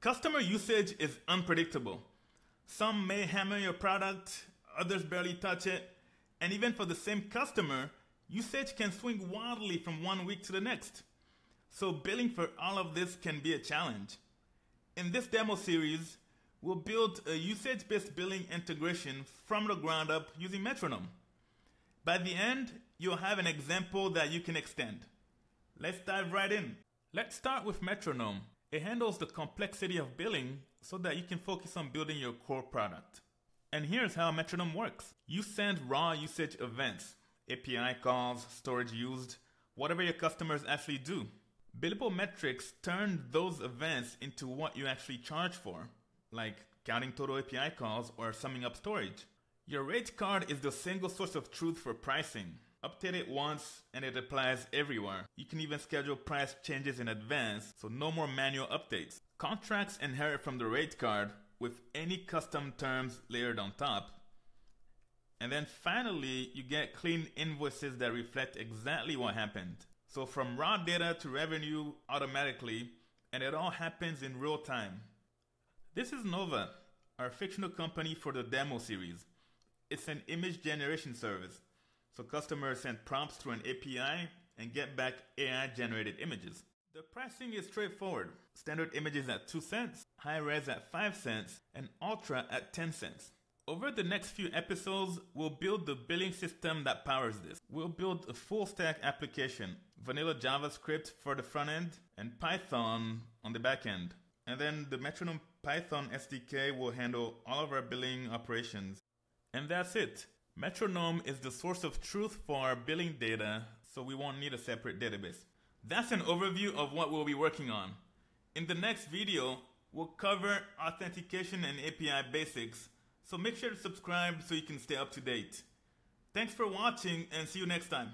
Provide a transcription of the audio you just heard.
Customer usage is unpredictable. Some may hammer your product, others barely touch it, and even for the same customer, usage can swing wildly from one week to the next. So billing for all of this can be a challenge. In this demo series, we'll build a usage-based billing integration from the ground up using Metronome. By the end, you'll have an example that you can extend. Let's dive right in. Let's start with Metronome. It handles the complexity of billing so that you can focus on building your core product. And here's how Metronome works. You send raw usage events, API calls, storage used, whatever your customers actually do. Billable metrics turn those events into what you actually charge for, like counting total API calls or summing up storage. Your rate card is the single source of truth for pricing. Update it once and it applies everywhere. You can even schedule price changes in advance, so no more manual updates. Contracts inherit from the rate card with any custom terms layered on top. And then finally, you get clean invoices that reflect exactly what happened. So from raw data to revenue automatically, and it all happens in real time. This is Nova, our fictional company for the demo series. It's an image generation service. So customers send prompts through an API and get back AI generated images. The pricing is straightforward. Standard images at 2 cents, high res at 5 cents, and ultra at 10 cents. Over the next few episodes, we'll build the billing system that powers this. We'll build a full stack application, vanilla JavaScript for the front end and Python on the back end. And then the Metronome Python SDK will handle all of our billing operations. And that's it. Metronome is the source of truth for our billing data, so we won't need a separate database. That's an overview of what we'll be working on. In the next video, we'll cover authentication and API basics, so make sure to subscribe so you can stay up to date. Thanks for watching and see you next time.